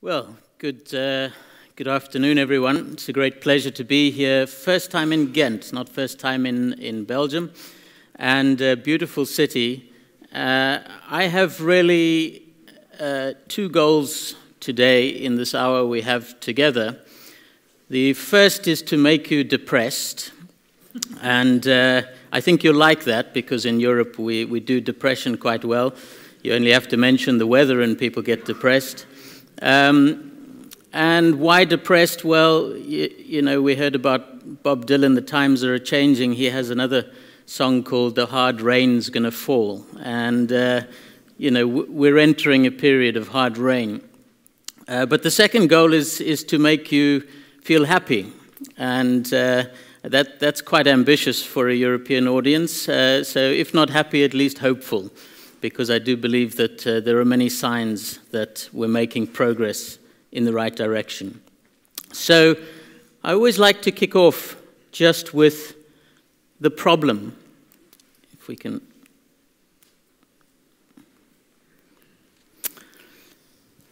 Well, good, uh, good afternoon, everyone. It's a great pleasure to be here. First time in Ghent, not first time in, in Belgium, and a beautiful city. Uh, I have really uh, two goals today in this hour we have together. The first is to make you depressed, and uh, I think you'll like that because in Europe we, we do depression quite well. You only have to mention the weather and people get depressed. Um, and why depressed? Well, you, know, we heard about Bob Dylan, The Times Are Changing. He has another song called The Hard Rain's Gonna Fall. And, uh, you know, we're entering a period of hard rain. Uh, but the second goal is, is to make you feel happy. And uh, that, that's quite ambitious for a European audience. Uh, so, if not happy, at least hopeful because I do believe that uh, there are many signs that we're making progress in the right direction. So I always like to kick off just with the problem. If we can.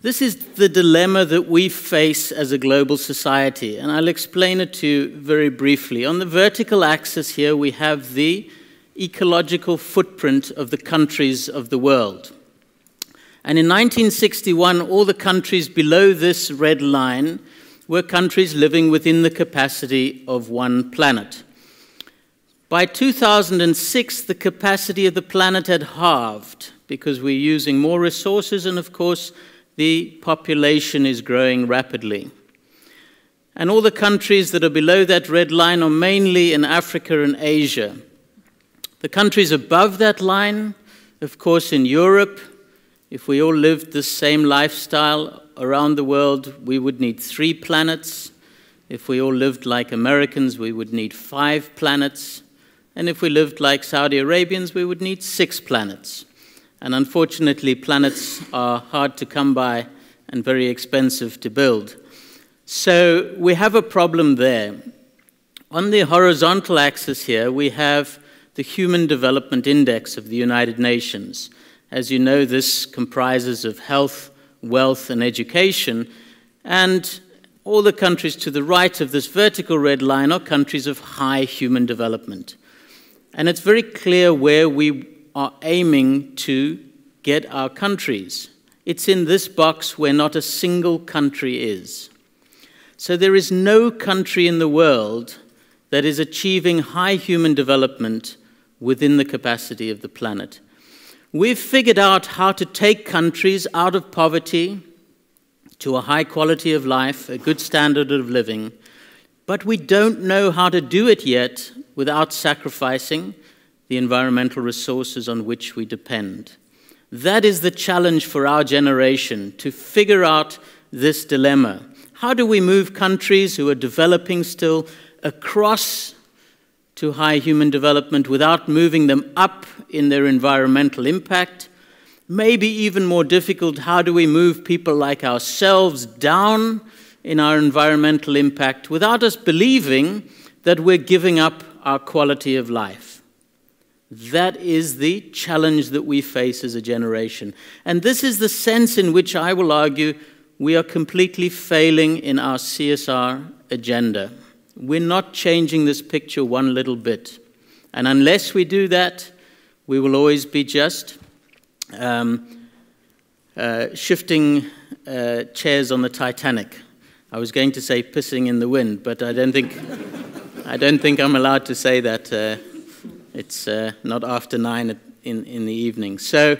This is the dilemma that we face as a global society, and I'll explain it to you very briefly. On the vertical axis here, we have the ecological footprint of the countries of the world. And in 1961, all the countries below this red line were countries living within the capacity of one planet. By 2006, the capacity of the planet had halved because we're using more resources, and of course, the population is growing rapidly. And all the countries that are below that red line are mainly in Africa and Asia. The countries above that line, of course, in Europe, if we all lived the same lifestyle around the world, we would need three planets. If we all lived like Americans, we would need five planets. And if we lived like Saudi Arabians, we would need six planets. And unfortunately, planets are hard to come by and very expensive to build. So we have a problem there. On the horizontal axis here, we have the Human Development Index of the United Nations. As you know, this comprises of health, wealth, and education, and all the countries to the right of this vertical red line are countries of high human development. And it's very clear where we are aiming to get our countries. It's in this box where not a single country is. So there is no country in the world that is achieving high human development within the capacity of the planet. We've figured out how to take countries out of poverty to a high quality of life, a good standard of living, but we don't know how to do it yet without sacrificing the environmental resources on which we depend. That is the challenge for our generation to figure out this dilemma. How do we move countries who are developing still across to high human development without moving them up in their environmental impact. Maybe even more difficult, how do we move people like ourselves down in our environmental impact without us believing that we're giving up our quality of life? That is the challenge that we face as a generation. And this is the sense in which I will argue we are completely failing in our CSR agenda. We're not changing this picture one little bit. And unless we do that, we will always be just um, uh, shifting uh, chairs on the Titanic. I was going to say pissing in the wind, but I don't think, I don't think I'm allowed to say that. Uh, it's uh, not after nine in, in the evening. So,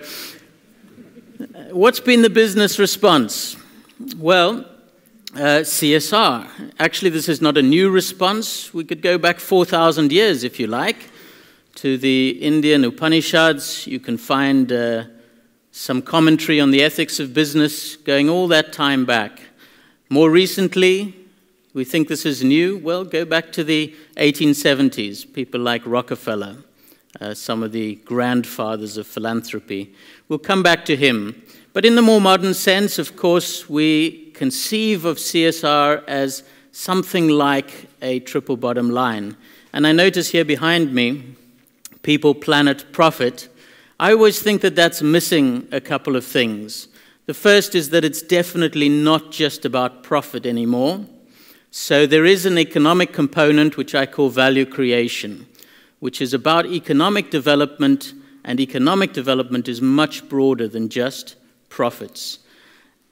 uh, what's been the business response? Well, uh, CSR. Actually, this is not a new response. We could go back 4,000 years, if you like, to the Indian Upanishads. You can find uh, some commentary on the ethics of business going all that time back. More recently, we think this is new. Well, go back to the 1870s. People like Rockefeller, uh, some of the grandfathers of philanthropy. We'll come back to him. But in the more modern sense, of course, we conceive of CSR as something like a triple bottom line. And I notice here behind me, people, planet, profit. I always think that that's missing a couple of things. The first is that it's definitely not just about profit anymore. So there is an economic component which I call value creation, which is about economic development, and economic development is much broader than just profits.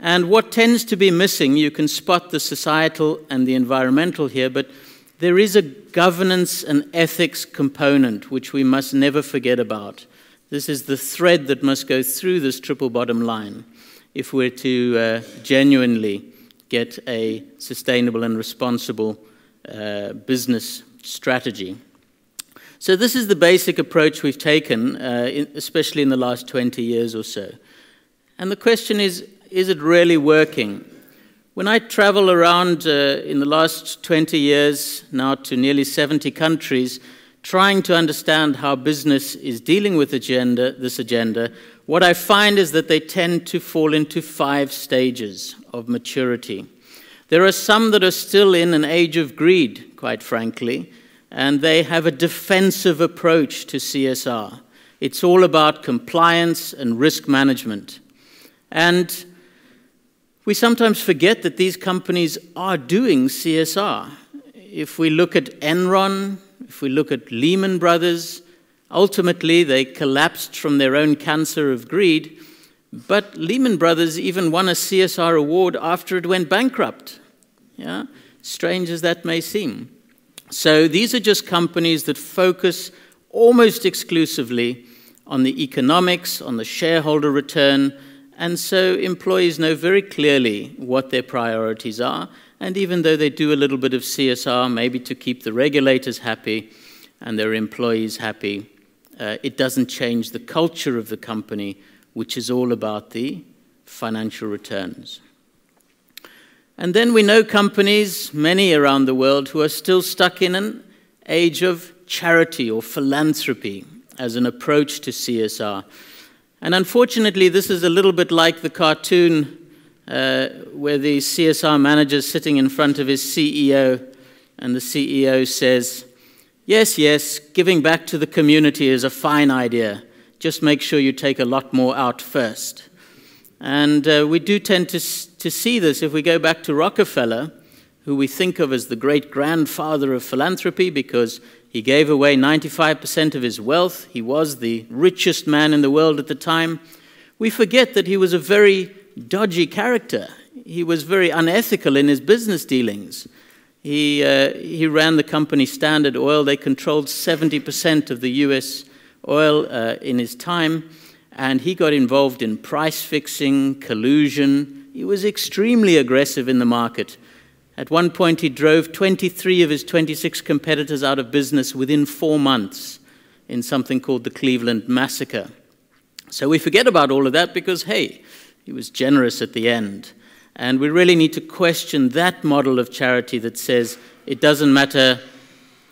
And what tends to be missing, you can spot the societal and the environmental here, but there is a governance and ethics component which we must never forget about. This is the thread that must go through this triple bottom line if we're to uh, genuinely get a sustainable and responsible uh, business strategy. So, this is the basic approach we've taken, uh, in, especially in the last 20 years or so. And the question is is it really working? When I travel around uh, in the last 20 years, now to nearly 70 countries, trying to understand how business is dealing with agenda, this agenda, what I find is that they tend to fall into five stages of maturity. There are some that are still in an age of greed, quite frankly, and they have a defensive approach to CSR. It's all about compliance and risk management. And we sometimes forget that these companies are doing CSR. If we look at Enron, if we look at Lehman Brothers, ultimately they collapsed from their own cancer of greed. But Lehman Brothers even won a CSR award after it went bankrupt. Yeah? Strange as that may seem. So these are just companies that focus almost exclusively on the economics, on the shareholder return, and so employees know very clearly what their priorities are, and even though they do a little bit of CSR, maybe to keep the regulators happy and their employees happy, uh, it doesn't change the culture of the company, which is all about the financial returns. And then we know companies, many around the world, who are still stuck in an age of charity or philanthropy as an approach to CSR. And unfortunately, this is a little bit like the cartoon uh, where the CSR manager is sitting in front of his CEO, and the CEO says, Yes, yes, giving back to the community is a fine idea. Just make sure you take a lot more out first. And uh, we do tend to, to see this if we go back to Rockefeller, who we think of as the great grandfather of philanthropy because he gave away 95% of his wealth. He was the richest man in the world at the time. We forget that he was a very dodgy character. He was very unethical in his business dealings. He, uh, he ran the company Standard Oil. They controlled 70% of the US oil uh, in his time and he got involved in price fixing, collusion. He was extremely aggressive in the market. At one point, he drove 23 of his 26 competitors out of business within four months in something called the Cleveland Massacre. So we forget about all of that because, hey, he was generous at the end. And we really need to question that model of charity that says it doesn't matter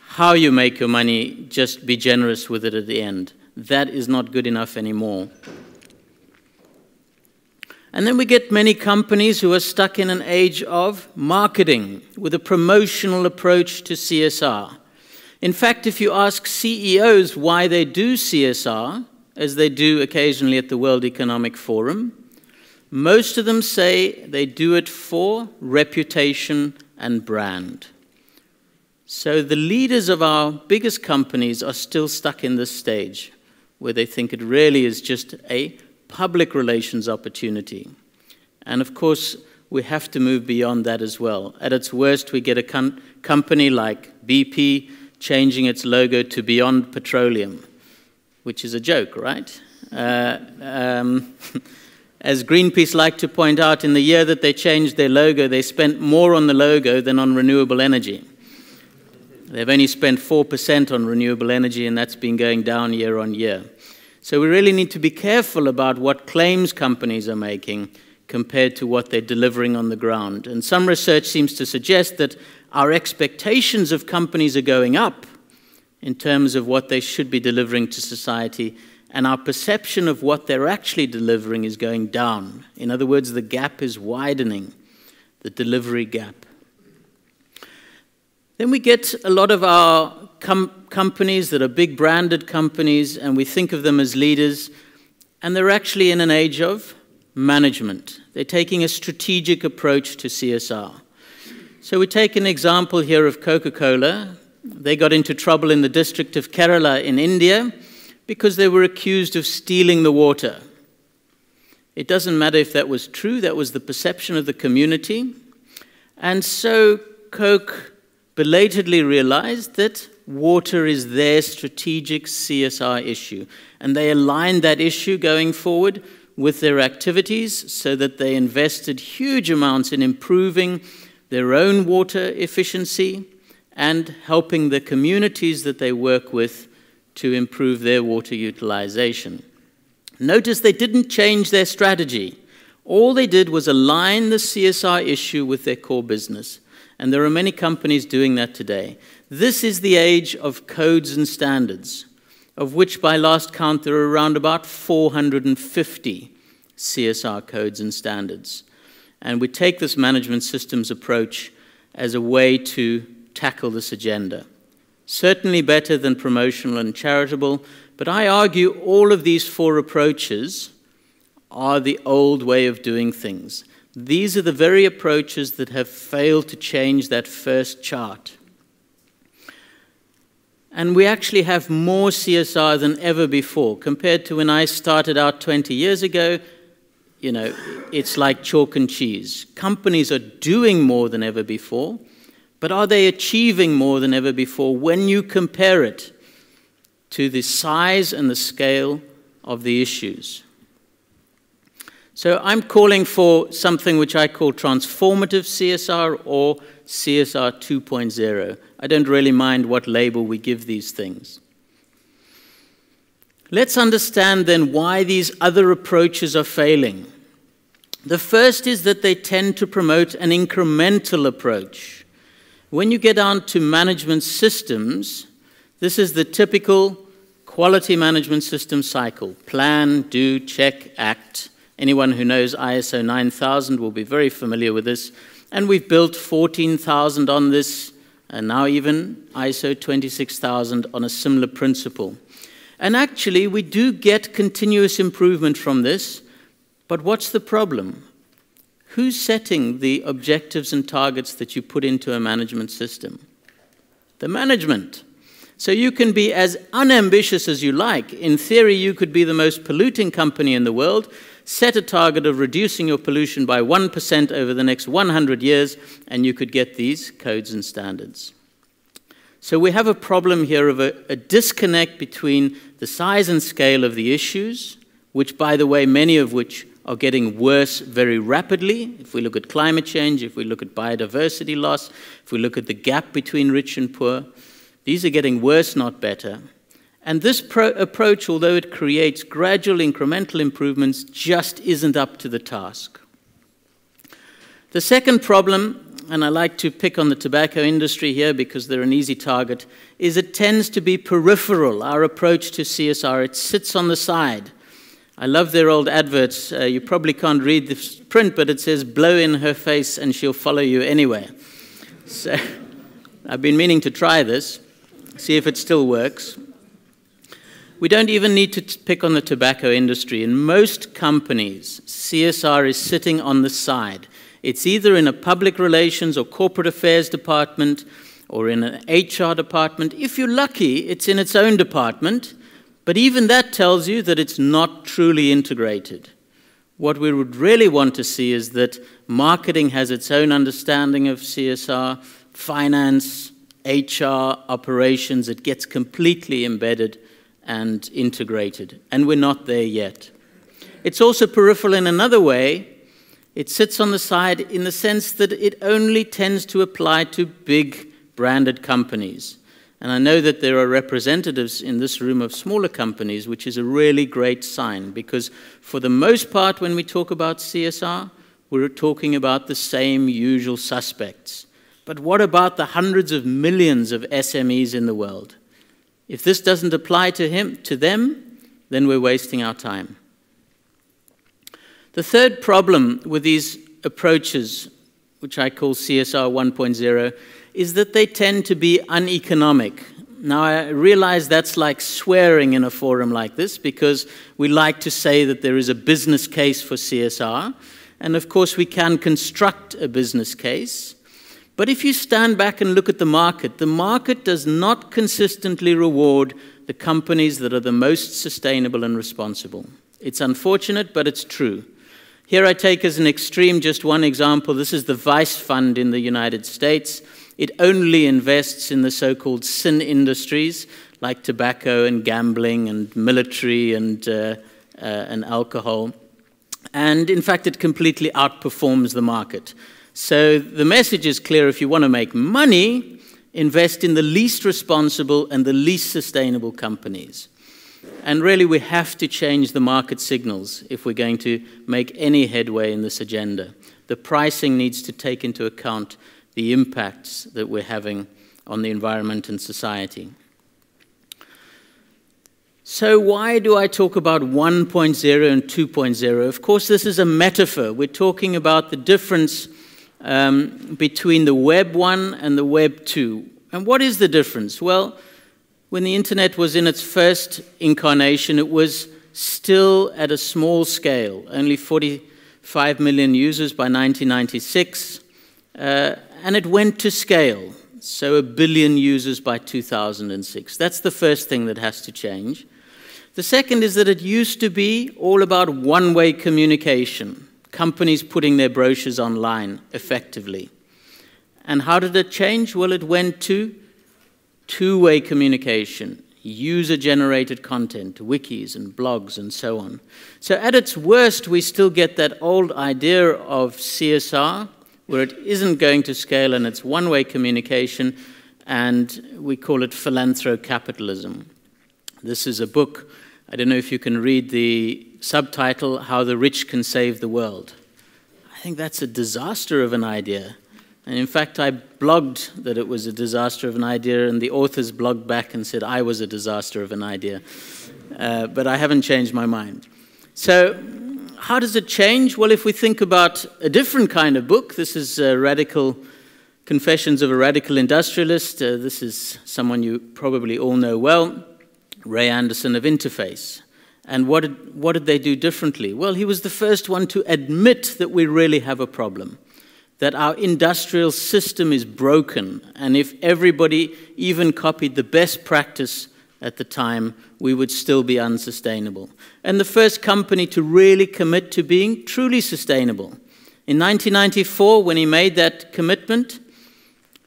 how you make your money, just be generous with it at the end that is not good enough anymore. And then we get many companies who are stuck in an age of marketing with a promotional approach to CSR. In fact, if you ask CEOs why they do CSR, as they do occasionally at the World Economic Forum, most of them say they do it for reputation and brand. So the leaders of our biggest companies are still stuck in this stage where they think it really is just a public relations opportunity. And of course, we have to move beyond that as well. At its worst, we get a com- company like BP changing its logo to Beyond Petroleum, which is a joke, right? Uh, um, as Greenpeace like to point out, in the year that they changed their logo, they spent more on the logo than on renewable energy. They've only spent 4% on renewable energy, and that's been going down year on year. So we really need to be careful about what claims companies are making compared to what they're delivering on the ground. And some research seems to suggest that our expectations of companies are going up in terms of what they should be delivering to society, and our perception of what they're actually delivering is going down. In other words, the gap is widening, the delivery gap. Then we get a lot of our com- companies that are big branded companies, and we think of them as leaders, and they're actually in an age of management. They're taking a strategic approach to CSR. So we take an example here of Coca Cola. They got into trouble in the district of Kerala in India because they were accused of stealing the water. It doesn't matter if that was true, that was the perception of the community. And so Coke belatedly realized that water is their strategic CSR issue. And they aligned that issue going forward with their activities so that they invested huge amounts in improving their own water efficiency and helping the communities that they work with to improve their water utilization. Notice they didn't change their strategy. All they did was align the CSR issue with their core business. And there are many companies doing that today. This is the age of codes and standards, of which by last count there are around about 450 CSR codes and standards. And we take this management systems approach as a way to tackle this agenda. Certainly better than promotional and charitable, but I argue all of these four approaches are the old way of doing things. These are the very approaches that have failed to change that first chart. And we actually have more CSR than ever before. Compared to when I started out 20 years ago, you know, it's like chalk and cheese. Companies are doing more than ever before, but are they achieving more than ever before when you compare it to the size and the scale of the issues? So I'm calling for something which I call transformative CSR or CSR 2.0. I don't really mind what label we give these things. Let's understand then why these other approaches are failing. The first is that they tend to promote an incremental approach. When you get on to management systems, this is the typical quality management system cycle plan, do, check, act. Anyone who knows ISO 9000 will be very familiar with this. And we've built 14,000 on this, and now even ISO 26000 on a similar principle. And actually, we do get continuous improvement from this, but what's the problem? Who's setting the objectives and targets that you put into a management system? The management. So you can be as unambitious as you like. In theory, you could be the most polluting company in the world, set a target of reducing your pollution by 1% over the next 100 years, and you could get these codes and standards. So we have a problem here of a, a, disconnect between the size and scale of the issues, which, by the way, many of which are getting worse very rapidly. If we look at climate change, if we look at biodiversity loss, if we look at the gap between rich and poor, these are getting worse, not better. And this approach, although it creates gradual incremental improvements, just isn't up to the task. The second problem and I like to pick on the tobacco industry here because they're an easy target, is it tends to be peripheral, our approach to CSR. It sits on the side. I love their old adverts. Uh, you probably can't read the print, but it says, blow in her face and she'll follow you anywhere. So I've been meaning to try this, see if it still works. We don't even need to pick on the tobacco industry. In most companies, CSR is sitting on the side. It's either in a public relations or corporate affairs department or in an HR department. If you're lucky, it's in its own department, but even that tells you that it's not truly integrated. What we would really want to see is that marketing has its own understanding of CSR, finance, HR, operations, it gets completely embedded and integrated. And we're not there yet. It's also peripheral in another way it sits on the side in the sense that it only tends to apply to big branded companies. And I know that there are representatives in this room of smaller companies, which is a really great sign because, for the most part, when we talk about CSR, we're talking about the same usual suspects. But what about the hundreds of millions of SMEs in the world? If this doesn't apply to, him, to them, then we're wasting our time. The third problem with these approaches, which I call CSR 1.0, is that they tend to be uneconomic. Now, I realize that's like swearing in a forum like this because we like to say that there is a business case for CSR. And of course, we can construct a business case. But if you stand back and look at the market, the market does not consistently reward the companies that are the most sustainable and responsible. It's unfortunate, but it's true. Here I take as an extreme just one example. This is the Vice Fund in the United States. It only invests in the so called sin industries like tobacco and gambling and military and, uh, uh, and alcohol. And in fact, it completely outperforms the market. So the message is clear if you want to make money, invest in the least responsible and the least sustainable companies. And really, we have to change the market signals if we're going to make any headway in this agenda. The pricing needs to take into account the impacts that we're having on the environment and society. So, why do I talk about 1.0 and 2.0? Of course, this is a metaphor. We're talking about the difference um, between the Web 1 and the Web 2. And what is the difference? Well, when the internet was in its first incarnation, it was still at a small scale, only 45 million users by 1996. Uh, and it went to scale, so a billion users by 2006. That's the first thing that has to change. The second is that it used to be all about one way communication, companies putting their brochures online effectively. And how did it change? Well, it went to two way communication, user generated content, wikis and blogs and so on. So, at its worst, we still get that old idea of CSR, where it isn't going to scale and it's one way communication, and we call it philanthrocapitalism. This is a book, I don't know if you can read the subtitle, How the Rich Can Save the World. I think that's a disaster of an idea. And in fact, I blogged that it was a disaster of an idea, and the authors blogged back and said I was a disaster of an idea. Uh, but I haven't changed my mind. So, how does it change? Well, if we think about a different kind of book, this is uh, Radical Confessions of a Radical Industrialist. Uh, this is someone you probably all know well, Ray Anderson of Interface. And what did, what did they do differently? Well, he was the first one to admit that we really have a problem, that our industrial system is broken, and if everybody even copied the best practice at the time, we would still be unsustainable. And the first company to really commit to being truly sustainable. In 1994, when he made that commitment,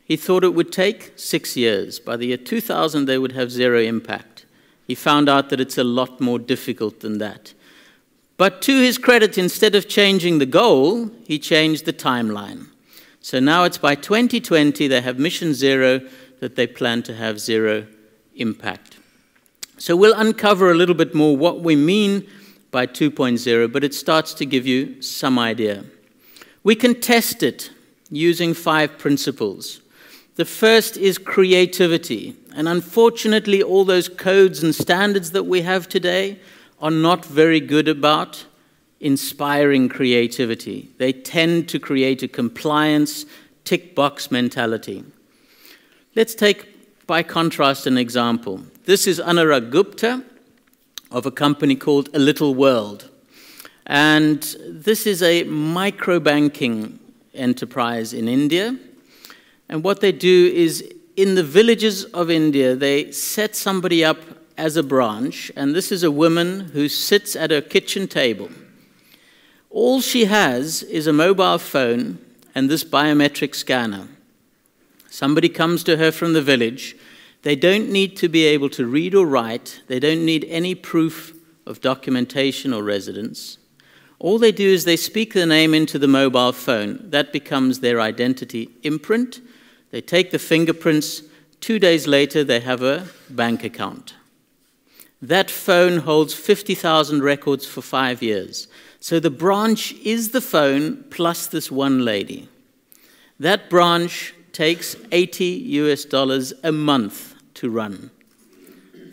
he thought it would take six years. By the year 2000, they would have zero impact. He found out that it's a lot more difficult than that. But to his credit, instead of changing the goal, he changed the timeline. So now it's by 2020, they have mission zero, that they plan to have zero impact. So we'll uncover a little bit more what we mean by 2.0, but it starts to give you some idea. We can test it using five principles. The first is creativity. And unfortunately, all those codes and standards that we have today are not very good about inspiring creativity. They tend to create a compliance, tick box mentality. Let's take, by contrast, an example. This is Anurag Gupta of a company called A Little World. And this is a microbanking enterprise in India. And what they do is in the villages of India, they set somebody up as a branch, and this is a woman who sits at her kitchen table. All she has is a mobile phone and this biometric scanner. Somebody comes to her from the village they don't need to be able to read or write. They don't need any proof of documentation or residence. All they do is they speak the name into the mobile phone. That becomes their identity imprint. They take the fingerprints. Two days later, they have a bank account. That phone holds 50,000 records for five years. So the branch is the phone plus this one lady. That branch takes 80 US dollars a month to run.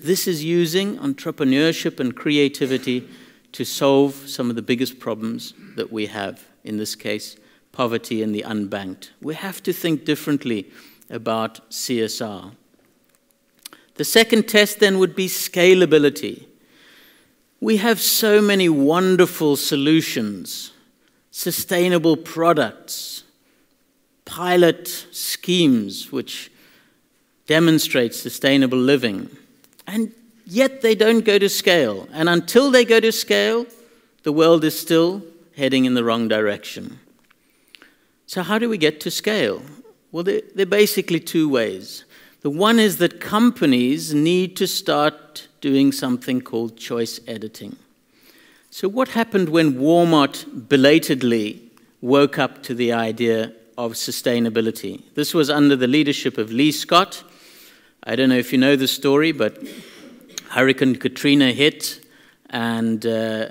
This is using entrepreneurship and creativity to solve some of the biggest problems that we have, in this case, poverty and the unbanked. We have to think differently about CSR. The second test then would be scalability. We have so many wonderful solutions, sustainable products, pilot schemes which demonstrate sustainable living, and yet they don't go to scale. And until they go to scale, the world is still heading in the wrong direction. So, how do we get to scale? Well, there, are basically two ways. The one is that companies need to start doing something called choice editing. So, what happened when Walmart belatedly woke up to the idea of sustainability? This was under the leadership of Lee Scott. I don't know if you know the story, but Hurricane Katrina hit, and uh,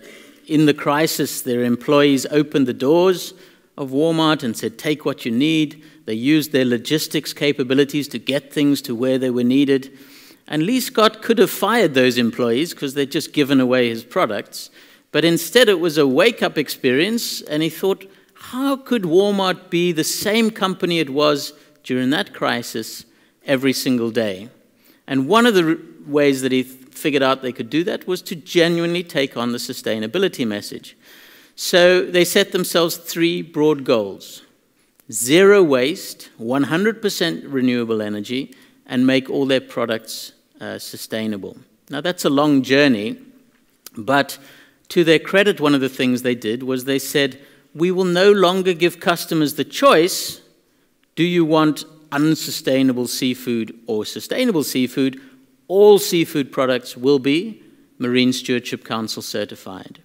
in the crisis, their employees opened the doors of Walmart and said, Take what you need. They used their logistics capabilities to get things to where they were needed. And Lee Scott could have fired those employees because they'd just given away his products. But instead, it was a wake up experience, and he thought, how could Walmart be the same company it was during that crisis every single day? And one of the ways that he figured out they could do that was to genuinely take on the sustainability message. So they set themselves three broad goals zero waste, 100% renewable energy, and make all their products uh, sustainable. Now, that's a long journey, but to their credit, one of the things they did was they said, We will no longer give customers the choice do you want unsustainable seafood or sustainable seafood? All seafood products will be Marine Stewardship Council certified.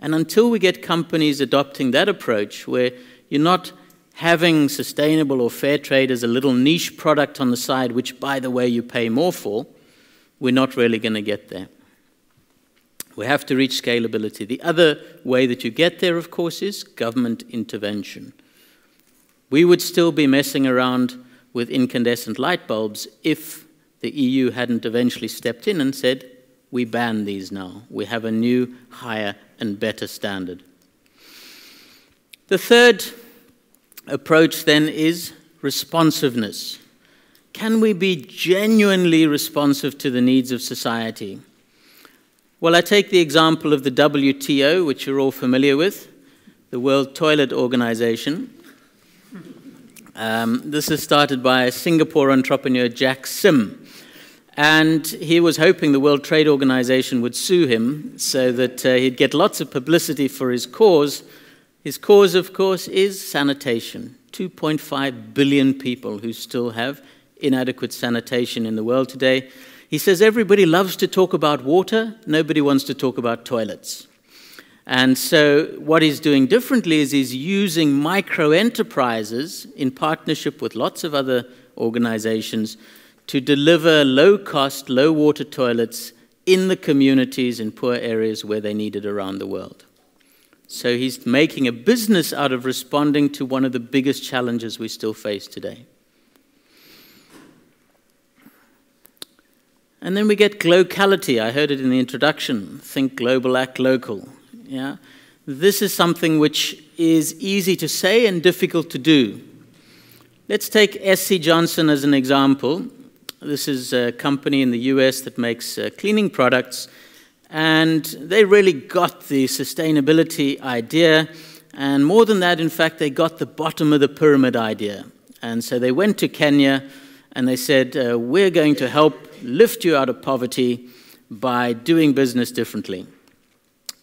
And until we get companies adopting that approach, where you're not having sustainable or fair trade as a little niche product on the side, which, by the way, you pay more for, we're not really going to get there. We have to reach scalability. The other way that you get there, of course, is government intervention. We would still be messing around with incandescent light bulbs if the EU hadn't eventually stepped in and said, we ban these now. We have a new, higher, and better standard. The third approach then is responsiveness. Can we be genuinely responsive to the needs of society? Well, I take the example of the WTO, which you're all familiar with, the World Toilet Organization. Um, this is started by Singapore entrepreneur Jack Sim. And he was hoping the World Trade Organization would sue him so that uh, he'd get lots of publicity for his cause his cause, of course, is sanitation. 2.5 billion people who still have inadequate sanitation in the world today. He says everybody loves to talk about water, nobody wants to talk about toilets. And so, what he's doing differently is he's using micro enterprises in partnership with lots of other organizations to deliver low cost, low water toilets in the communities in poor areas where they need it around the world. So he's making a business out of responding to one of the biggest challenges we still face today. And then we get locality. I heard it in the introduction. Think global, act local. Yeah? This is something which is easy to say and difficult to do. Let's take SC Johnson as an example. This is a company in the US that makes uh, cleaning products and they really got the sustainability idea. And more than that, in fact, they got the bottom of the pyramid idea. And so they went to Kenya and they said, uh, We're going to help lift you out of poverty by doing business differently.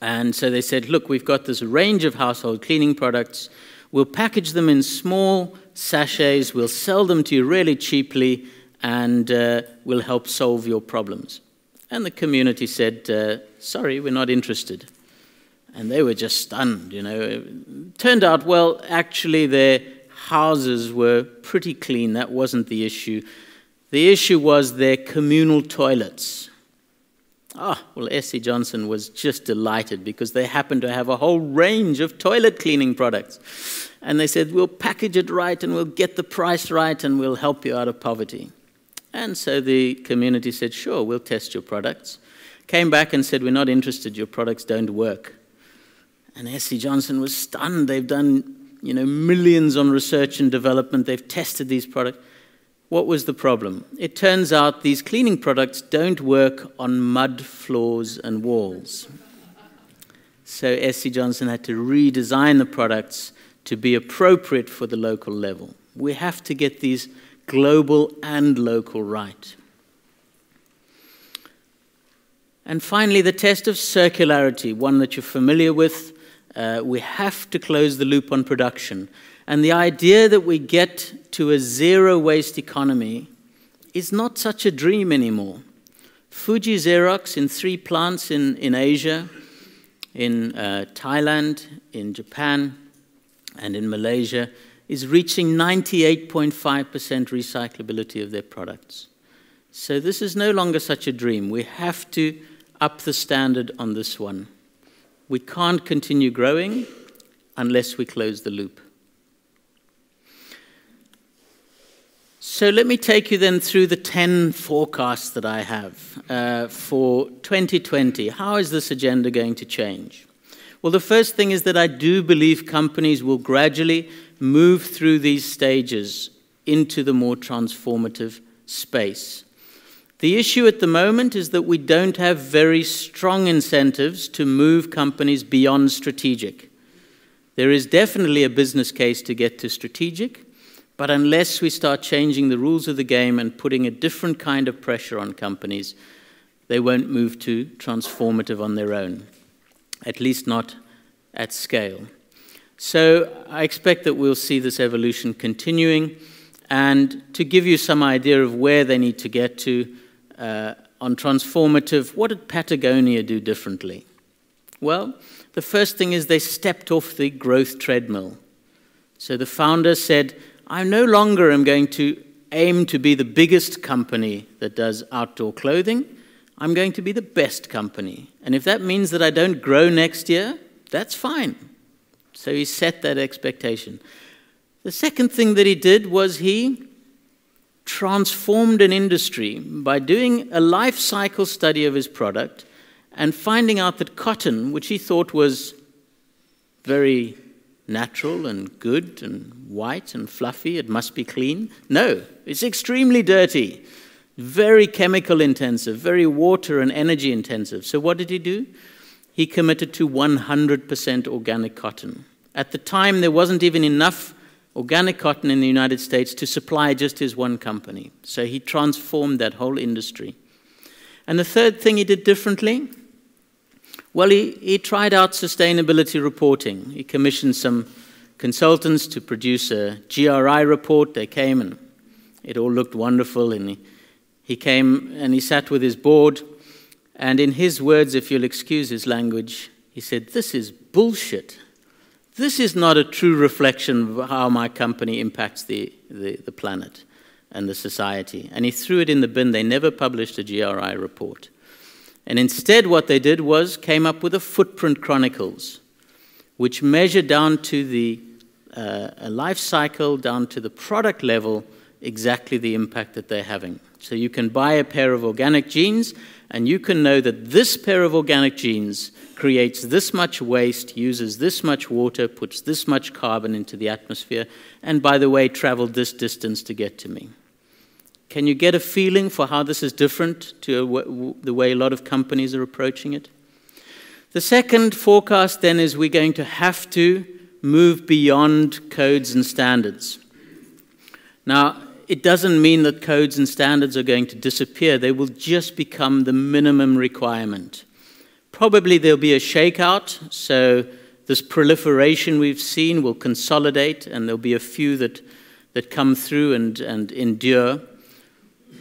And so they said, Look, we've got this range of household cleaning products. We'll package them in small sachets, we'll sell them to you really cheaply, and uh, we'll help solve your problems. And the community said, uh, Sorry, we're not interested. And they were just stunned, you know. It turned out, well, actually, their houses were pretty clean. That wasn't the issue. The issue was their communal toilets. Ah, well, SC Johnson was just delighted because they happened to have a whole range of toilet cleaning products. And they said, We'll package it right and we'll get the price right and we'll help you out of poverty. And so the community said, sure, we'll test your products. Came back and said, we're not interested, your products don't work. And SC Johnson was stunned. They've done you know, millions on research and development. They've tested these products. what was the problem? It turns out these cleaning products don't work on mud floors and walls. So SC Johnson had to redesign the products to be appropriate for the local level. We have to get these global and local right. And finally, the test of circularity, one that you're familiar with. Uh, we have to close the loop on production. And the idea that we get to a zero waste economy is not such a dream anymore. Fuji Xerox in three plants in, in Asia, in uh, Thailand, in Japan, and in Malaysia, is reaching 98.5% recyclability of their products. So this is no longer such a dream. We have to up the standard on this one. We can't continue growing unless we close the loop. So let me take you then through the 10 forecasts that I have uh, for 2020. How is this agenda going to change? Well, the first thing is that I do believe companies will gradually move through these stages into the more transformative space. The issue at the moment is that we don't have very strong incentives to move companies beyond strategic. There is definitely a business case to get to strategic, but unless we start changing the rules of the game and putting a different kind of pressure on companies, they won't move to transformative on their own, at least not at scale. So I expect that we'll see this evolution continuing. And to give you some idea of where they need to get to uh, on transformative, what did Patagonia do differently? Well, the first thing is they stepped off the growth treadmill. So the founder said, I no longer am going to aim to be the biggest company that does outdoor clothing. I'm going to be the best company. And if that means that I don't grow next year, that's fine. So he set that expectation. The second thing that he did was he transformed an industry by doing a life cycle study of his product and finding out that cotton, which he thought was very natural and good and white and fluffy, it must be clean. No, it's extremely dirty, very chemical intensive, very water and energy intensive. So, what did he do? He committed to 100% organic cotton. At the time, there wasn't even enough organic cotton in the United States to supply just his one company. So, he transformed that whole industry. And the third thing he did differently well, he, he tried out sustainability reporting. He commissioned some consultants to produce a GRI report. They came and it all looked wonderful. And he, he came and he sat with his board. And in his words, if you'll excuse his language, he said, This is bullshit. This is not a true reflection of how my company impacts the, the, the planet and the society. And he threw it in the bin. They never published a GRI report. And instead, what they did was came up with a footprint chronicles, which measure down to the uh, life cycle, down to the product level, exactly the impact that they're having. So you can buy a pair of organic jeans, and you can know that this pair of organic jeans creates this much waste, uses this much water, puts this much carbon into the atmosphere, and by the way, traveled this distance to get to me. Can you get a feeling for how this is different to the way a lot of companies are approaching it? The second forecast then is we're going to have to move beyond codes and standards. Now, it doesn't mean that codes and standards are going to disappear, they will just become the minimum requirement. Probably there'll be a shakeout, so this proliferation we've seen will consolidate, and there'll be a few that, that come through and, and endure.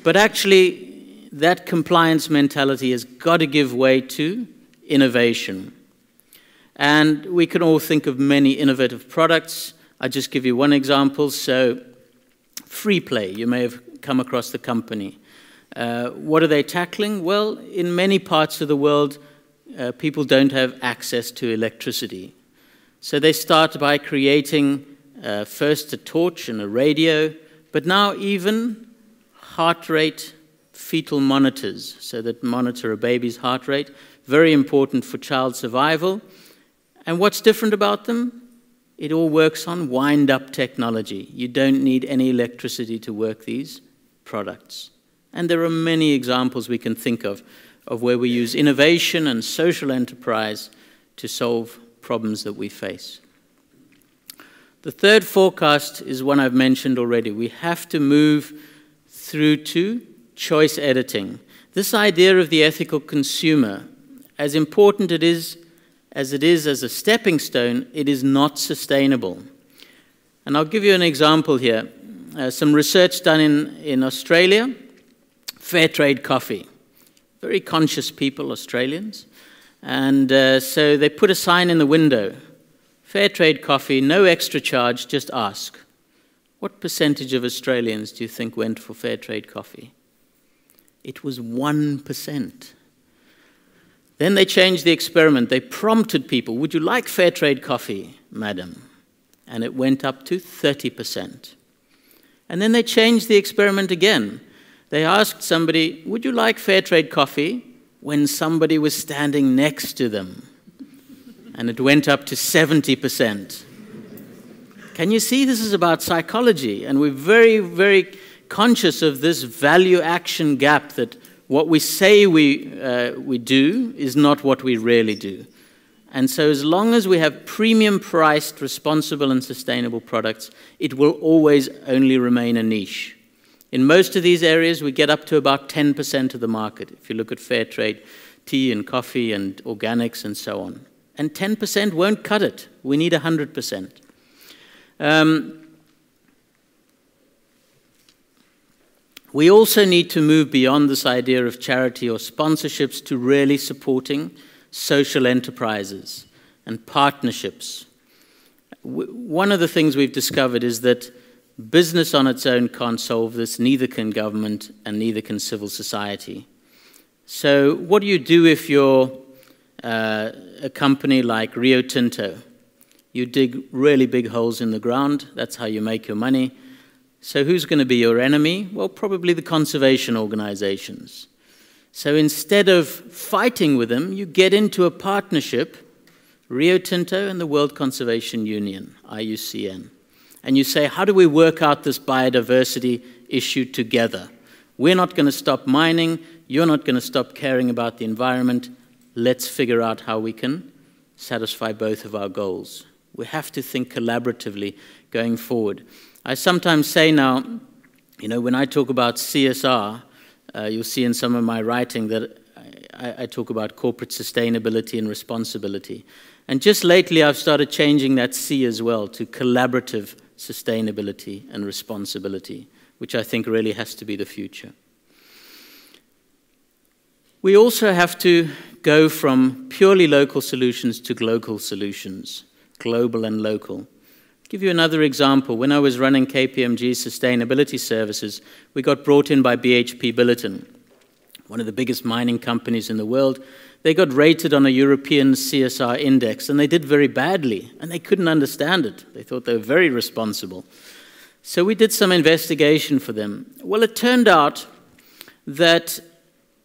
But actually, that compliance mentality has got to give way to innovation. And we can all think of many innovative products. I'll just give you one example. So, Freeplay, you may have come across the company. Uh, what are they tackling? Well, in many parts of the world, uh, people don't have access to electricity. So they start by creating uh, first a torch and a radio, but now even heart rate fetal monitors, so that monitor a baby's heart rate, very important for child survival. And what's different about them? It all works on wind up technology. You don't need any electricity to work these. products. And there are many examples we can think of of where we use innovation and social enterprise to solve problems that we face. The third forecast is one I've mentioned already. We have to move through to choice editing. This idea of the ethical consumer, as important it is as it is as a stepping stone, it is not sustainable. And I'll give you an example here. Uh, some research done in, in Australia, fair trade coffee. Very conscious people, Australians. And uh, so they put a sign in the window Fair trade coffee, no extra charge, just ask. What percentage of Australians do you think went for fair trade coffee? It was 1%. Then they changed the experiment. They prompted people, Would you like fair trade coffee, madam? And it went up to 30%. And then they changed the experiment again. They asked somebody, Would you like fair trade coffee? when somebody was standing next to them. And it went up to 70%. Can you see this is about psychology? And we're very, very conscious of this value action gap that what we say we, uh, we do is not what we really do. And so, as long as we have premium priced, responsible, and sustainable products, it will always only remain a niche. In most of these areas, we get up to about 10% of the market, if you look at fair trade, tea and coffee and organics and so on. And 10% won't cut it. We need 100%. Um, we also need to move beyond this idea of charity or sponsorships to really supporting social enterprises and partnerships. One of the things we've discovered is that Business on its own can't solve this, neither can government, and neither can civil society. So, what do you do if you're uh, a company like Rio Tinto? You dig really big holes in the ground, that's how you make your money. So, who's going to be your enemy? Well, probably the conservation organizations. So, instead of fighting with them, you get into a partnership Rio Tinto and the World Conservation Union, IUCN and you say, how do we work out this biodiversity issue together? We're not going to stop mining, you're not going to stop caring about the environment. Let's figure out how we can satisfy both of our goals. We have to think collaboratively going forward. I sometimes say now, you know, when I talk about CSR, uh, you'll see in some of my writing that I, I talk about corporate sustainability and responsibility. And just lately, I've started changing that C as well to collaborative sustainability, and responsibility, which I think really has to be the future. We also have to go from purely local solutions to global solutions, global and local. Give you another example. When I was running KPMG sustainability services, we got brought in by BHP Billiton, one of the biggest mining companies in the world, they got rated on a European CSR index, and they did very badly, and they couldn't understand it. They thought they were very responsible. So we did some investigation for them. Well, it turned out that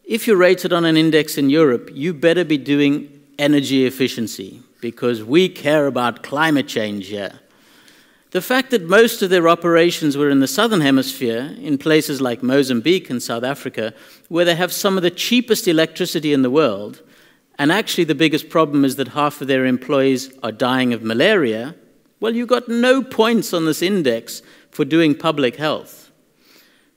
if you're rated on an index in Europe, you better be doing energy efficiency because we care about climate change here. The fact that most of their operations were in the southern hemisphere, in places like Mozambique and South Africa, where they have some of the cheapest electricity in the world, and actually the biggest problem is that half of their employees are dying of malaria, well, you got no points on this index for doing public health.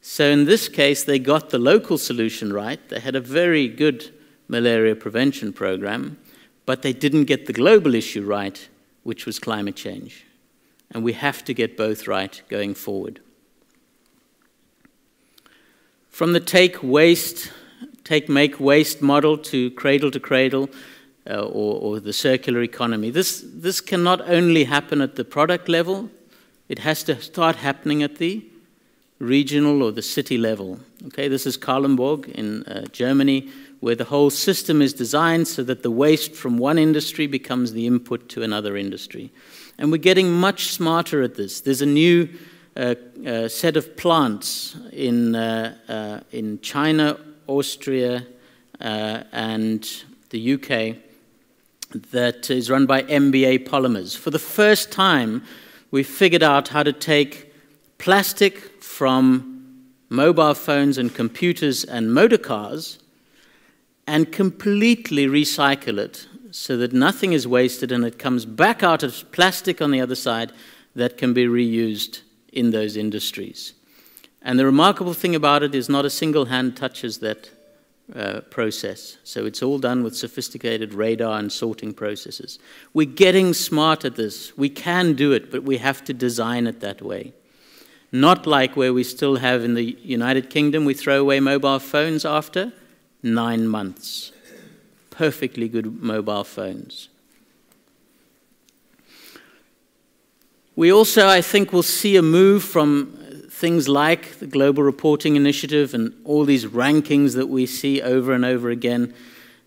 So in this case, they got the local solution right. They had a very good malaria prevention program, but they didn't get the global issue right, which was climate change and we have to get both right going forward. From the take waste, take make waste model to cradle to cradle, uh, or, or, the circular economy. This, this can not only happen at the product level, it has to start happening at the regional or the city level. Okay, this is Kalundborg in uh, Germany, where the whole system is designed so that the waste from one industry becomes the input to another industry. And we're getting much smarter at this. There's a new uh, uh, set of plants in, uh, uh in China, Austria, uh, and the UK that is run by MBA Polymers. For the first time, we figured out how to take plastic from mobile phones and computers and motor cars and completely recycle it so that nothing is wasted and it comes back out as plastic on the other side that can be reused in those industries. And the remarkable thing about it is not a single hand touches that uh, process. So it's all done with sophisticated radar and sorting processes. We're getting smart at this. We can do it, but we have to design it that way. Not like where we still have in the United Kingdom, we throw away mobile phones after nine months. Perfectly good mobile phones. We also, I think, will see a move from things like the Global Reporting Initiative and all these rankings that we see over and over again.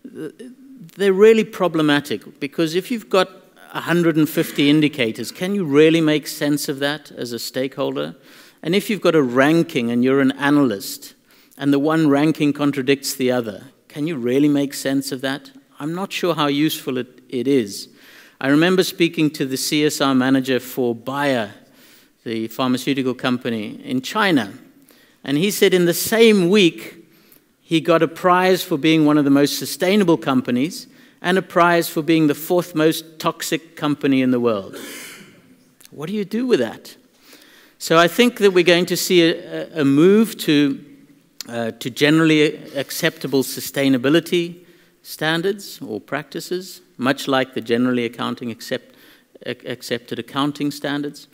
They're really problematic because if you've got 150 indicators, can you really make sense of that as a stakeholder? And if you've got a ranking and you're an analyst and the one ranking contradicts the other, can you really make sense of that? I'm not sure how useful it, it is. I remember speaking to the CSR manager for Bayer, the pharmaceutical company in China, and he said in the same week he got a prize for being one of the most sustainable companies and a prize for being the fourth most toxic company in the world. What do you do with that? So I think that we're going to see a, a move to, uh, to generally acceptable sustainability standards or practices, much like the generally accounting accept, accepted accounting standards.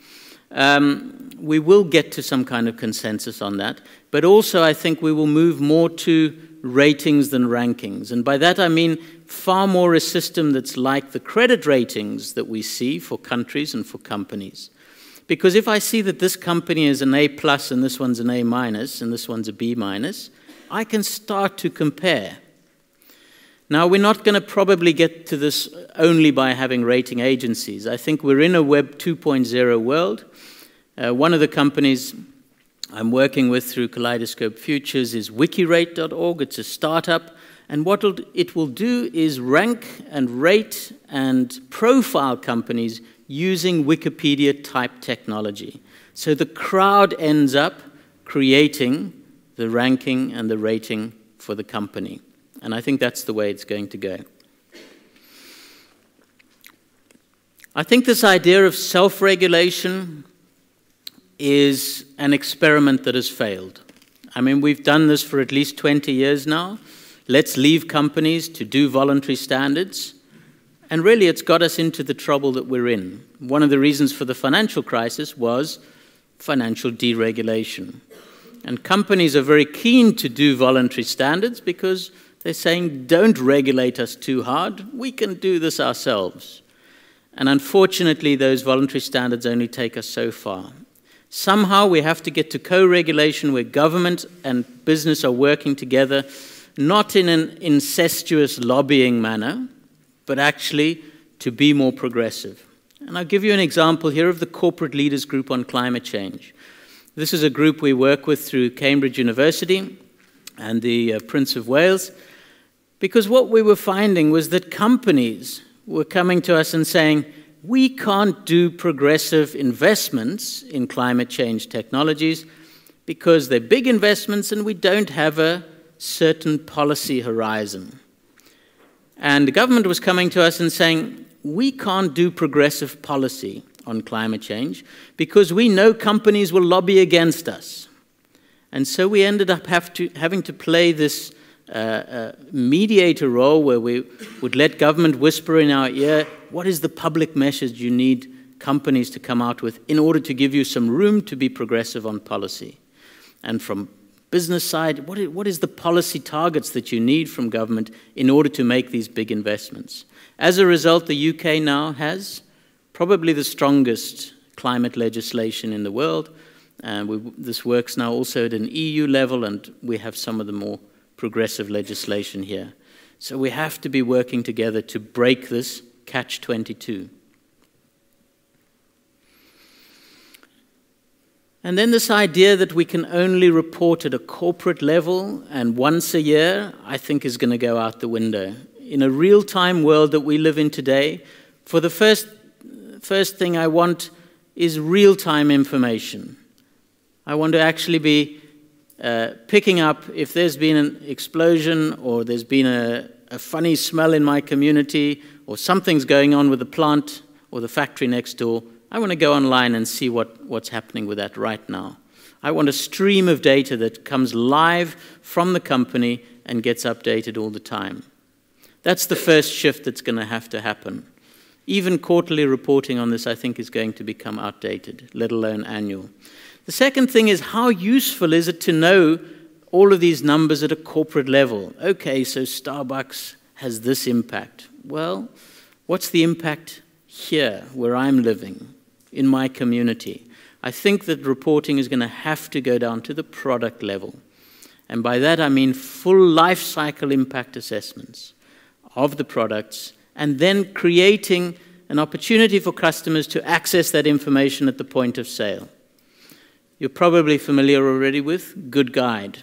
Um, we will get to some kind of consensus on that, but also I think we will move more to ratings than rankings. And by that I mean far more a system that's like the credit ratings that we see for countries and for companies. Because if I see that this company is an A plus and this one's an A minus and this one's a B minus, I can start to compare. Now, we're not going to probably get to this only by having rating agencies. I think we're in a Web 2.0 world. Uh, one of the companies I'm working with through Kaleidoscope Futures is wikirate.org. It's a startup. And what it will do is rank and rate and profile companies using Wikipedia type technology. So the crowd ends up creating the ranking and the rating for the company. And I think that's the way it's going to go. I think this idea of self regulation is an experiment that has failed. I mean, we've done this for at least 20 years now. Let's leave companies to do voluntary standards. And really, it's got us into the trouble that we're in. One of the reasons for the financial crisis was financial deregulation. And companies are very keen to do voluntary standards because they're saying, don't regulate us too hard, we can do this ourselves. And unfortunately, those voluntary standards only take us so far. Somehow we have to get to co regulation where government and business are working together, not in an incestuous lobbying manner, but actually to be more progressive. And I'll give you an example here of the Corporate Leaders Group on Climate Change. This is a group we work with through Cambridge University and the uh, Prince of Wales. Because what we were finding was that companies were coming to us and saying, we can't do progressive investments in climate change technologies because they're big investments and we don't have a certain policy horizon. And the government was coming to us and saying, we can't do progressive policy on climate change because we know companies will lobby against us. And so we ended up to, having to play this uh, mediator role where we would let government whisper in our ear what is the public message you need companies to come out with in order to give you some room to be progressive on policy. And from business side, what is, what is the policy targets that you need from government in order to make these big investments? As a result, the UK now has probably the strongest climate legislation in the world. And we, this works now also at an EU level, and we have some of the more progressive legislation here. So we have to be working together to break this catch 22. And then this idea that we can only report at a corporate level and once a year, I think is going to go out the window. In a real time world that we live in today, for the first, first thing I want is real time information. I want to actually be uh, picking up if there's been an explosion or there's been a, a funny smell in my community or something's going on with the plant or the factory next door, I want to go online and see what, what's happening with that right now. I want a stream of data that comes live from the company and gets updated all the time. That's the first shift that's going to have to happen. Even quarterly reporting on this, I think, is going to become outdated, let alone annual. The second thing is how useful is it to know all of these numbers at a corporate level? Okay, so Starbucks has this impact. Well, what's the impact here where I'm living, in my community? I think that reporting is going to have to go down to the product level. And by that I mean full life cycle impact assessments of the products and then creating an opportunity for customers to access that information at the point of sale. You're probably familiar already with Good Guide.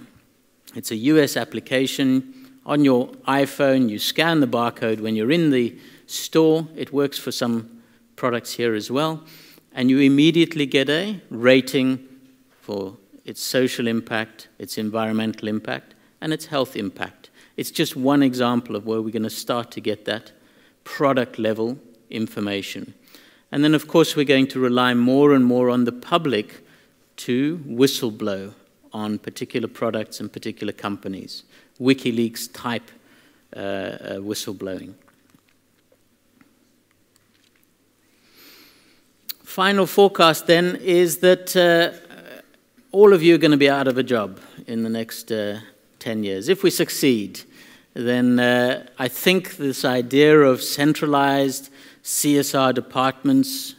It's a US application. On your iPhone, you scan the barcode when you're in the store. It works for some products here as well. And you immediately get a rating for its social impact, its environmental impact, and its health impact. It's just one example of where we're going to start to get that product level information. And then, of course, we're going to rely more and more on the public to whistleblow on particular products and particular companies, WikiLeaks type uh, uh, whistleblowing. Final forecast then is that uh, all of you are going to be out of a job in the next uh, 10 years. If we succeed, then uh, I think this idea of centralized CSR departments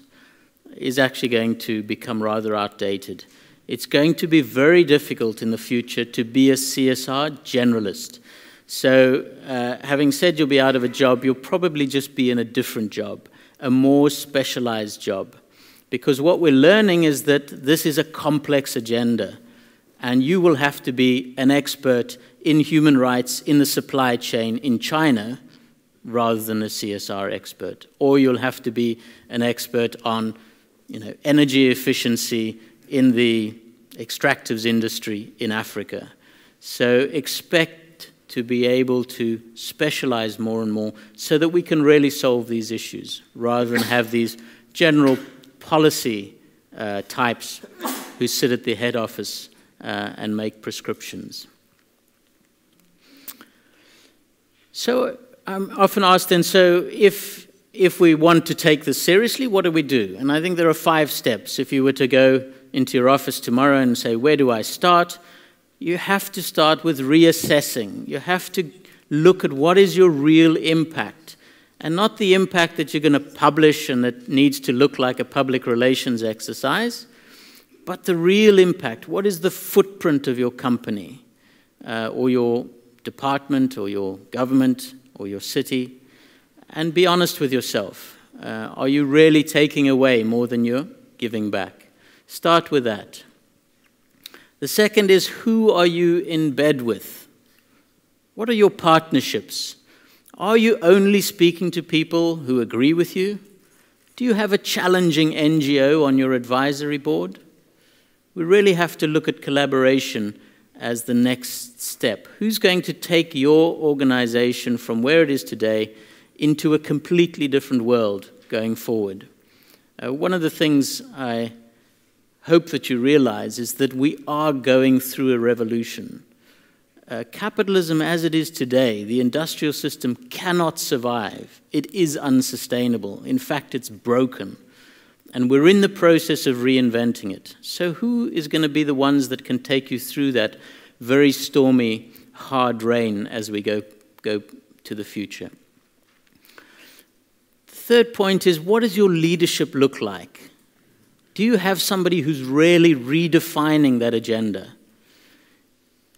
is actually going to become rather outdated. It's going to be very difficult in the future to be a CSR generalist. So, uh, having said you'll be out of a job, you'll probably just be in a different job, a more specialized job. Because what we're learning is that this is a complex agenda, and you will have to be an expert in human rights in the supply chain in China rather than a CSR expert. Or you'll have to be an expert on you know, energy efficiency in the extractives industry in Africa. So expect to be able to specialize more and more so that we can really solve these issues rather than have these general policy uh, types who sit at the head office uh, and make prescriptions. So I'm often asked then, so if, if we want to take this seriously, what do we do? And I think there are five steps. If you were to go into your office tomorrow and say, where do I start? You have to start with reassessing. You have to look at what is your real impact and not the impact that you're going to publish and that needs to look like a public relations exercise, but the real impact. What is the footprint of your company uh, or your department or your government or your city? And be honest with yourself. Uh, are you really taking away more than you're giving back? Start with that. The second is who are you in bed with? What are your partnerships? Are you only speaking to people who agree with you? Do you have a challenging NGO on your advisory board? We really have to look at collaboration as the next step. Who's going to take your organization from where it is today into a completely different world going forward? Uh, one of the things I hope that you realize is that we are going through a revolution. Uh, capitalism as it is today, the industrial system cannot survive. It is unsustainable. In fact, it's broken. And we're in the process of reinventing it. So, who is going to be the ones that can take you through that very stormy, hard rain as we go, go to the future? Third point is what does your leadership look like? Do you have somebody who's really redefining that agenda?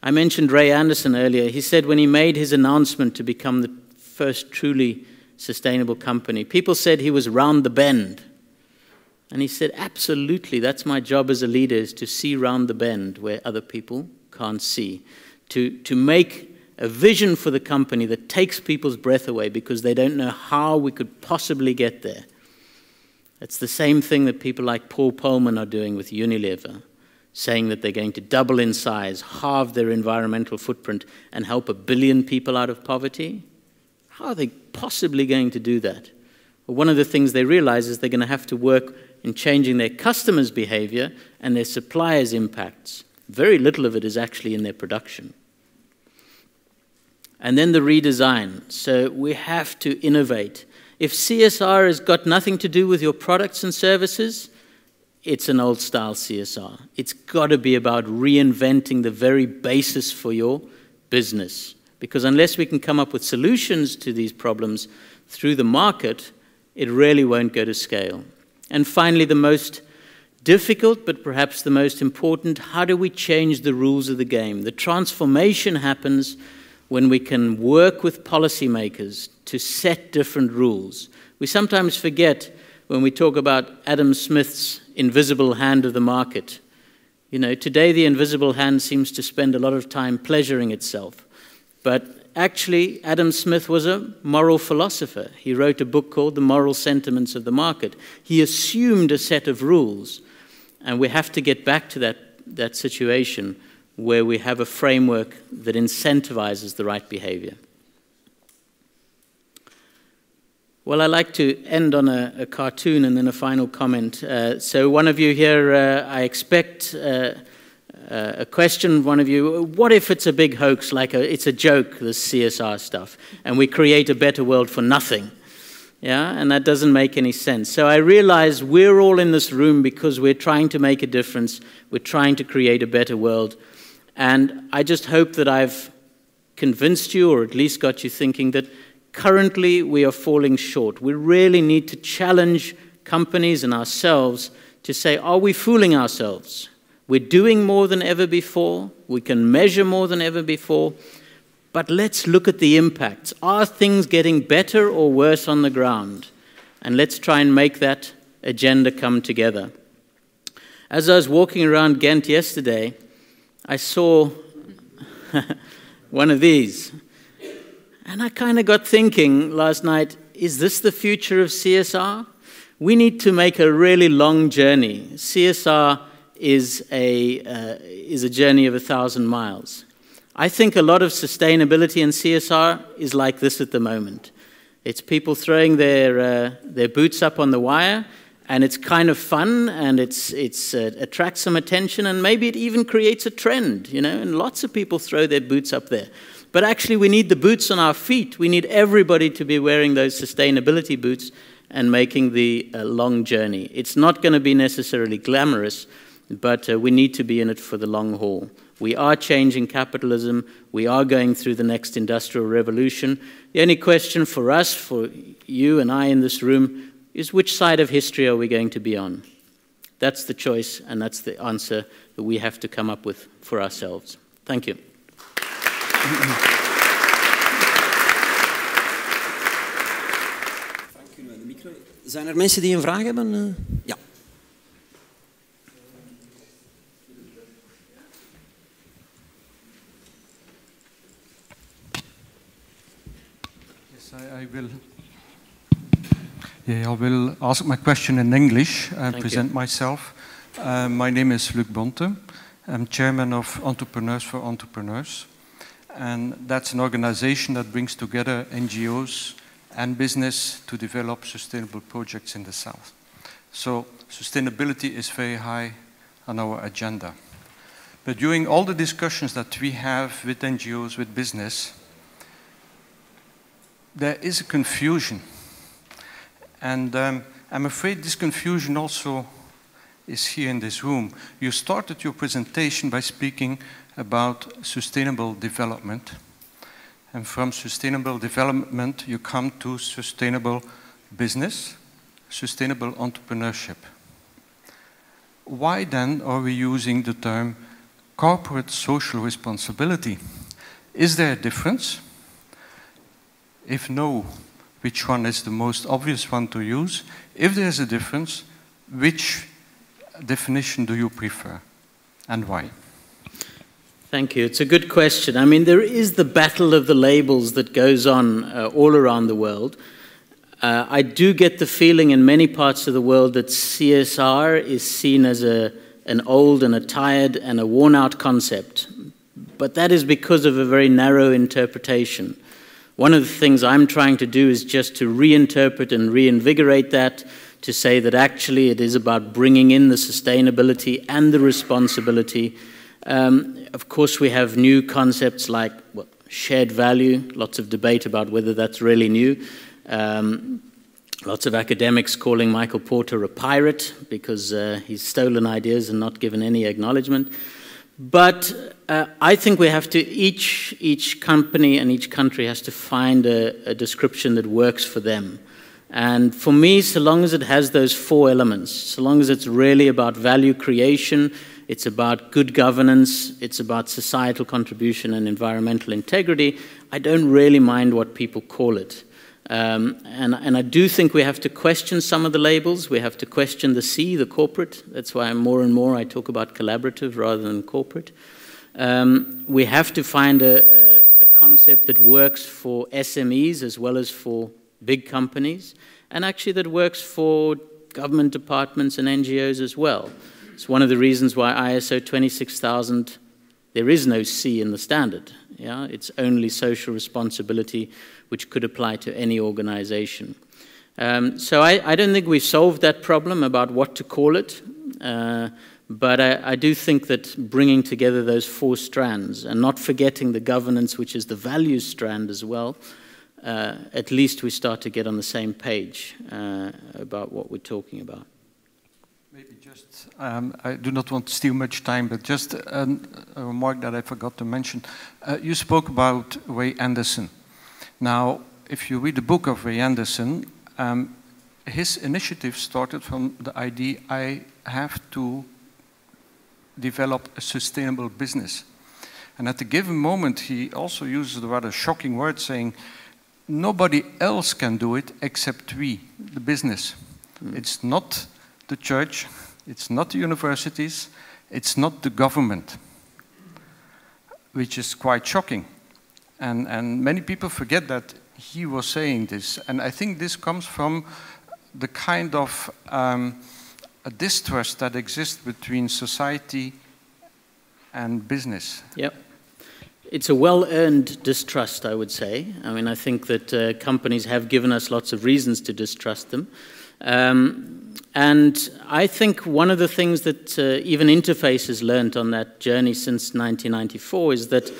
I mentioned Ray Anderson earlier. He said when he made his announcement to become the first truly sustainable company, people said he was round the bend. And he said, Absolutely, that's my job as a leader, is to see round the bend where other people can't see. To, to make a vision for the company that takes people's breath away because they don't know how we could possibly get there. It's the same thing that people like Paul Polman are doing with Unilever. Saying that they're going to double in size, halve their environmental footprint, and help a billion people out of poverty? How are they possibly going to do that? Well, one of the things they realize is they're going to have to work in changing their customers' behavior and their suppliers' impacts. Very little of it is actually in their production. And then the redesign. So we have to innovate. If CSR has got nothing to do with your products and services, it's an old style CSR. It's got to be about reinventing the very basis for your business. Because unless we can come up with solutions to these problems through the market, it really won't go to scale. And finally, the most difficult, but perhaps the most important how do we change the rules of the game? The transformation happens when we can work with policymakers to set different rules. We sometimes forget when we talk about Adam Smith's invisible hand of the market. You know, today the invisible hand seems to spend a lot of time pleasuring itself. But actually, Adam Smith was a moral philosopher. He wrote a book called The Moral Sentiments of the Market. He assumed a set of rules. And we have to get back to that, that situation where we have a framework that incentivizes the right behavior. Well, I'd like to end on a, a, cartoon and then a final comment. Uh, so, one of you here, uh, I expect uh, uh a question. One of you, what if it's a big hoax, like a, it's a joke, this CSR stuff, and we create a better world for nothing? Yeah, and that doesn't make any sense. So, I realize we're all in this room because we're trying to make a difference, we're trying to create a better world. And I just hope that I've convinced you, or at least got you thinking, that currently we are falling short. We really need to challenge companies and ourselves to say, are we fooling ourselves? We're doing more than ever before, we can measure more than ever before, but let's look at the impacts. Are things getting better or worse on the ground? And let's try and make that agenda come together. As I was walking around Ghent yesterday, I saw one of these. And I kind of got thinking last night is this the future of CSR? We need to make a really long journey. CSR is a, uh, is a journey of a thousand miles. I think a lot of sustainability and CSR is like this at the moment. It's people throwing their, uh, their boots up on the wire, and it's kind of fun, and it's, it's, uh, attracts some attention, and maybe it even creates a trend, you know, and lots of people throw their boots up there. But actually, we need the boots on our feet. We need everybody to be wearing those sustainability boots and making the uh, long journey. It's not going to be necessarily glamorous, but uh, we need to be in it for the long haul. We are changing capitalism. We are going through the next industrial revolution. The only question for us, for you and I in this room, is which side of history are we going to be on? That's the choice, and that's the answer that we have to come up with for ourselves. Thank you. Zijn er mensen die een vraag hebben? Uh, ja. Yes, I, I will. Yeah, I will ask my question in English and Thank present you. myself. Uh, my name is Luc Bonte. I'm chairman of Entrepreneurs for Entrepreneurs. And that's an organization that brings together NGOs and business to develop sustainable projects in the South. So sustainability is very high on our agenda. But during all the discussions that we have with NGOs, with business, there is a confusion. And um, I'm afraid this confusion also is here in this room. You started your presentation by speaking about sustainable development. And from sustainable development, you come to sustainable business, sustainable entrepreneurship. Why then are we using the term corporate social responsibility? Is there a difference? If no, which one is the most obvious one to use? If there is a difference, which definition do you prefer and why? Thank you. It's a good question. I mean, there is the battle of the labels that goes on uh, all around the world. Uh, I do get the feeling in many parts of the world that CSR is seen as a, an old and a tired and a worn out concept. But that is because of a very narrow interpretation. One of the things I'm trying to do is just to reinterpret and reinvigorate that to say that actually it is about bringing in the sustainability and the responsibility. Um, of course, we have new concepts like well, shared value, lots of debate about whether that's really new. Um, lots of academics calling Michael Porter a pirate because uh, he's stolen ideas and not given any acknowledgement. But uh, I think we have to, each, each company and each country has to find a, a description that works for them. And for me, so long as it has those four elements, so long as it's really about value creation, it's about good governance, it's about societal contribution and environmental integrity, I don't really mind what people call it. Um, and, and I do think we have to question some of the labels. We have to question the C, the corporate. That's why more and more I talk about collaborative rather than corporate. Um, we have to find a, a, a, concept that works for SMEs as well as for big companies, and actually that works for government departments and NGOs as well. It's one of the reasons why ISO 26000, there is no C in the standard. Yeah? It's only social responsibility which could apply to any organization. Um, so I, I, don't think we've solved that problem about what to call it, uh, but I, I, do think that bringing together those four strands and not forgetting the governance, which is the values strand as well, uh, at least we start to get on the same page uh, about what we're talking about. Maybe just, um, I do not want to steal much time, but just um, a remark that I forgot to mention. Uh, you spoke about Ray Anderson. Now, if you read the book of Ray Anderson, um, his initiative started from the idea I have to develop a sustainable business. And at a given moment, he also uses the rather shocking word saying, nobody else can do it except we, the business. Mm. It's not the church, it's not the universities, it's not the government, which is quite shocking. And, and many people forget that he was saying this. And I think this comes from the kind of um, a distrust that exists between society and business. Yep. It's a well earned distrust, I would say. I mean, I think that uh, companies have given us lots of reasons to distrust them. Um, and I think one of the things that uh, even Interface has learned on that journey since 1994 is that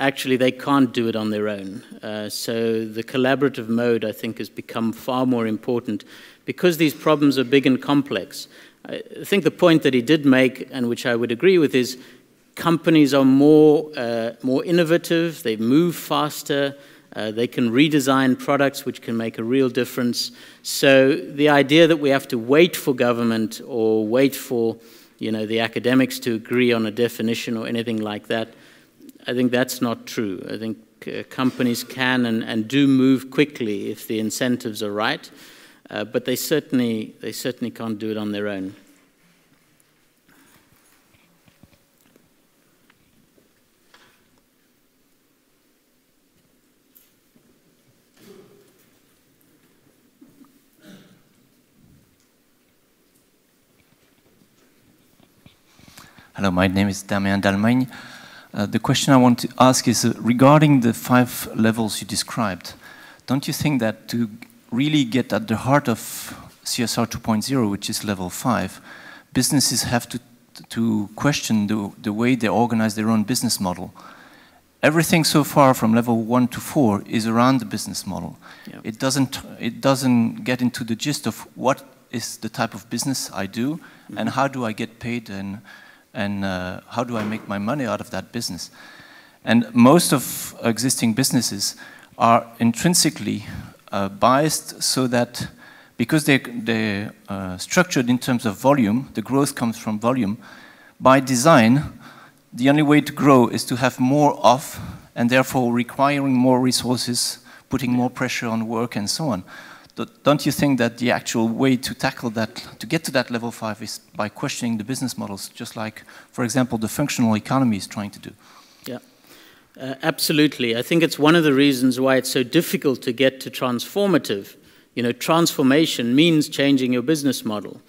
actually they can't do it on their own. Uh, so the collaborative mode, I think, has become far more important because these problems are big and complex. I think the point that he did make, and which I would agree with, is companies are more, uh, more innovative, they move faster, uh, they can redesign products which can make a real difference. So the idea that we have to wait for government or wait for you know, the academics to agree on a definition or anything like that, I think that's not true. I think uh, companies can and, and, do move quickly if the incentives are right, uh, but they certainly, they certainly can't do it on their own. Hello, my name is Damien Dalmagne. Uh, the question I want to ask is uh, regarding the five levels you described. Don't you think that to really get at the heart of CSR 2.0, which is level five, businesses have to, to question the, the way they organize their own business model? Everything so far from level one to four is around the business model. Yeah. It, doesn't, it doesn't get into the gist of what is the type of business I do mm -hmm. and how do I get paid and and uh, how do I make my money out of that business? And most of existing businesses are intrinsically uh, biased so that because they, they're uh, structured in terms of volume, the growth comes from volume, by design, the only way to grow is to have more of, and therefore requiring more resources, putting more pressure on work and so on don't you think that the actual way to tackle that, to get to that level five, is by questioning the business models, just like, for example, the functional economy is trying to do? Yeah, uh, absolutely. I think it's one of the reasons why it's so difficult to get to transformative. You know, transformation means changing your business model.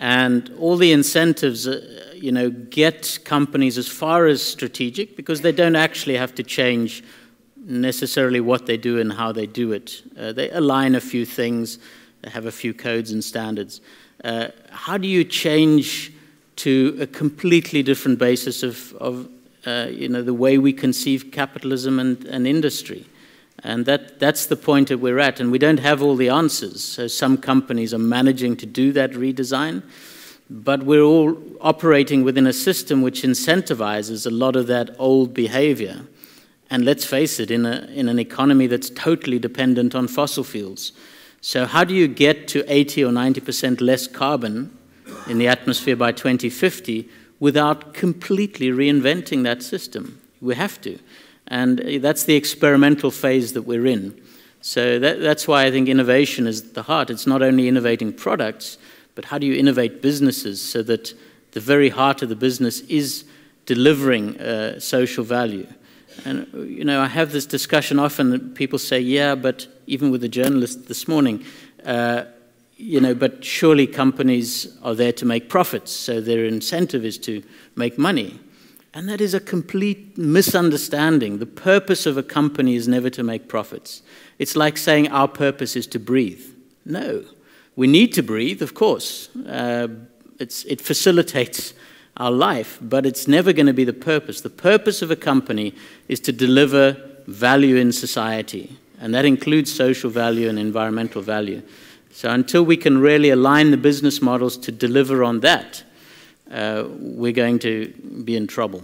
And all the incentives, uh, you know, get companies as far as strategic because they don't actually have to change necessarily what they do and how they do it. Uh, they align a few things, they have a few codes and standards. Uh, how do you change to a completely different basis of, of uh, you know, the way we conceive capitalism and, and industry? And that, that's the point that we're at. And we don't have all the answers. So some companies are managing to do that redesign, but we're all operating within a system which incentivizes a lot of that old behavior. And let's face it, in, a, in an economy that's totally dependent on fossil fuels. So, how do you get to 80 or 90% less carbon in the atmosphere by 2050 without completely reinventing that system? We have to. And that's the experimental phase that we're in. So that, that's why I think innovation is the heart. It's not only innovating products, but how do you innovate businesses so that the very heart of the business is delivering uh, social value? And, you know, I have this discussion often. People say, yeah, but even with the journalist this morning, uh, you know, but surely companies are there to make profits, so their incentive is to make money. And that is a complete misunderstanding. The purpose of a company is never to make profits. It's like saying our purpose is to breathe. No. We need to breathe, of course. Uh, it facilitates our life, but it's never going to be the purpose. The purpose of a company is to deliver value in society, and that includes social value and environmental value. So until we can really align the business models to deliver on that, uh, we're going to be in trouble.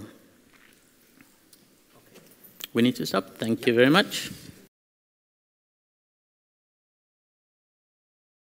We need to stop. Thank you very much.